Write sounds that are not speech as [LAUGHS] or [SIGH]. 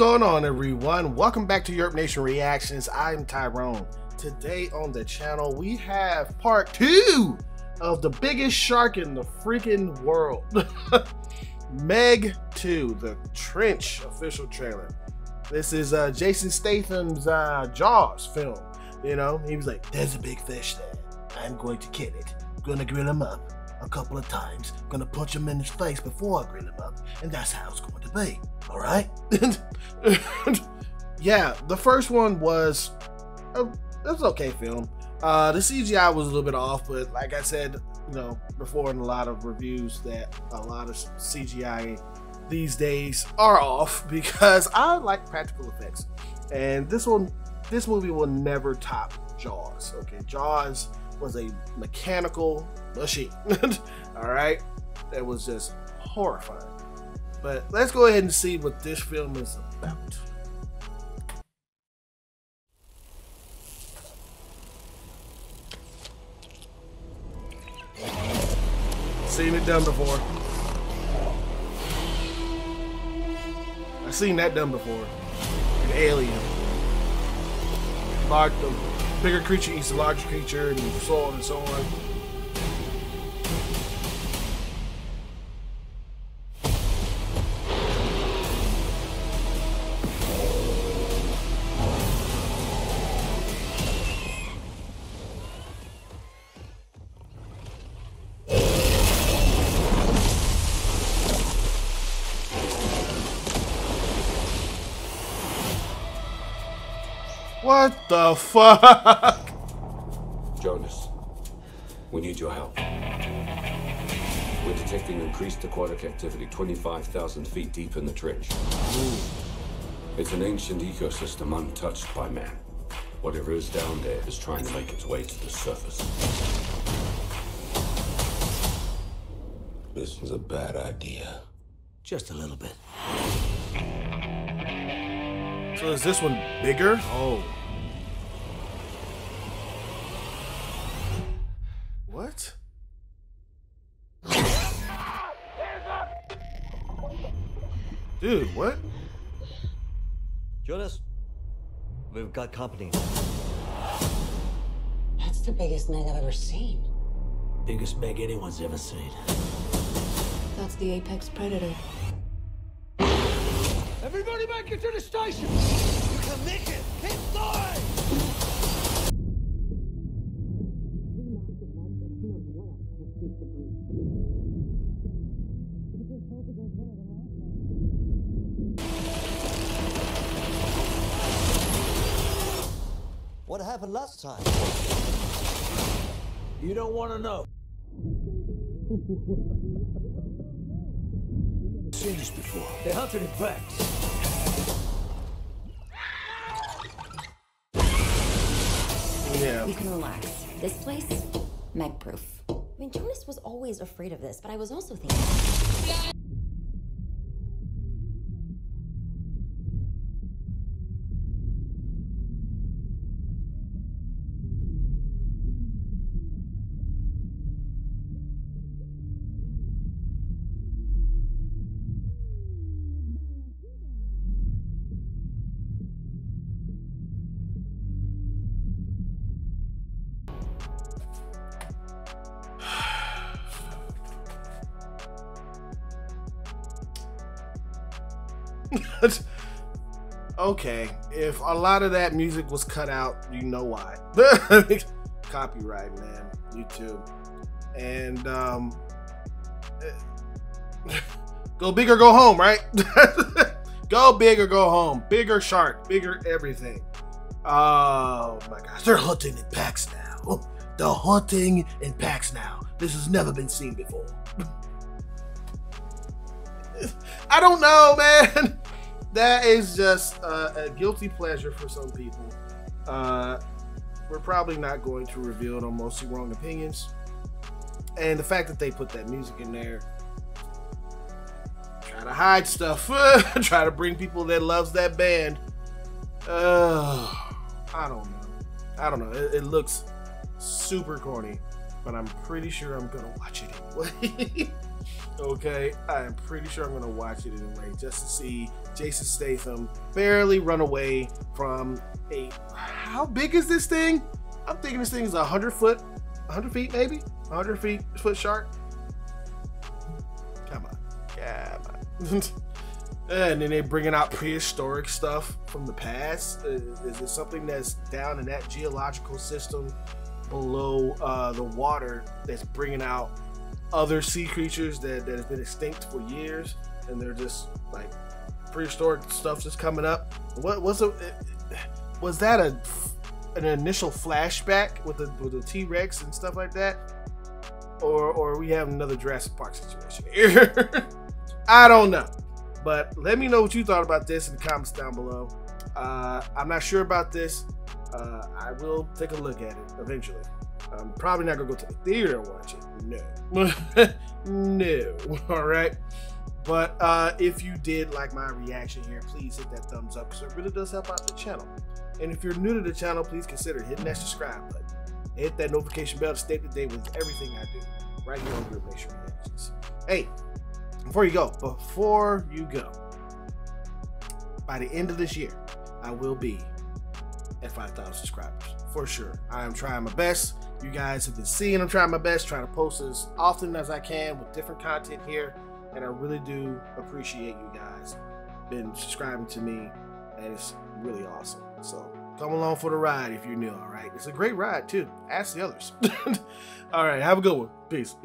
going on, everyone? Welcome back to YurpNation Reactions. I'm Tyrone. Today on the channel, we have part two of the biggest shark in the freaking world [LAUGHS] Meg 2, the Trench official trailer. This is uh, Jason Statham's uh, Jaws film. You know, he was like, There's a big fish there. I'm going to kill it. To grill him up a couple of times. Gonna punch him in his face before I grill him up, and that's how it's going to be. All right? [LAUGHS] yeah, the first one was a, it was okay film. Uh, the CGI was a little bit off, but like I said, you know, before in a lot of reviews, that a lot of CGI these days are off [LAUGHS] because I like practical effects, and this one, this movie will never top Jaws. Okay, Jaws was a mechanical machine. [LAUGHS] All right, that was just horrifying. But let's go ahead and see what this film is about. Seen it done before. I've seen that done before. An alien. Large, the bigger creature eats the larger creature, and so on and so on. What the fuck? Jonas, we need your help. We're detecting increased aquatic activity 25,000 feet deep in the trench. It's an ancient ecosystem untouched by man. Whatever is down there is trying to make its way to the surface. This is a bad idea. Just a little bit. So is this one bigger? Oh. Dude, what? Jonas, we've got company. That's the biggest Meg I've ever seen. Biggest Meg anyone's ever seen. That's the apex predator. Everybody make it to the station! You can make it! Keep going! Happened last time? You don't want to know. [LAUGHS] seen this before. They hunted in packs. Yeah. You can relax. This place, Meg proof. I mean, Jonas was always afraid of this, but I was also thinking. [LAUGHS] okay, if a lot of that music was cut out, you know why. [LAUGHS] Copyright, man. YouTube. And um [LAUGHS] go big or go home, right? go big or go home. Bigger shark, bigger everything. Oh my gosh, they're hunting in packs now. They're hunting in packs now. This has never been seen before. I don't know, man. That is just a guilty pleasure for some people. Uh, we're probably not going to reveal it on mostly wrong opinions. And the fact that they put that music in there, try to hide stuff, [LAUGHS] try to bring people that loves that band. Uh, I don't know. I don't know. It, it looks super corny, but I'm pretty sure I'm gonna watch it anyway. [LAUGHS] Okay, I am pretty sure I'm gonna watch it anyway, just to see Jason Statham barely run away from a. How big is this thing? I'm thinking this thing is a hundred foot, hundred feet maybe, hundred feet foot shark. Come on, come on. [LAUGHS] and then they're bringing out prehistoric stuff from the past. Is, is it something that's down in that geological system below uh, the water that's bringing out other sea creatures that, that have been extinct for years, and they're just like prehistoric stuff just coming up. What was it? Was that a an initial flashback with the with the T Rex and stuff like that, or or we have another Jurassic Park situation here? [LAUGHS] I don't know, but let me know what you thought about this in the comments down below. Uh, I'm not sure about this. Uh, I will take a look at it eventually. I'm probably not gonna go to the theater and watch it. No, [LAUGHS] no. [LAUGHS] All right. But uh, if you did like my reaction here, please hit that thumbs up because it really does help out the channel. And if you're new to the channel, please consider hitting that subscribe button. Hit that notification bell to stay up to date with everything I do right here on YurpNation Reactions. Hey, before you go, before you go, by the end of this year, I will be at 5,000 subscribers for sure. I am trying my best. You guys have been seeing I'm trying my best, trying to post as often as I can with different content here. And I really do appreciate you guys been subscribing to me. And it's really awesome. So come along for the ride if you're new, all right? It's a great ride too. Ask the others. [LAUGHS] all right, have a good one. Peace.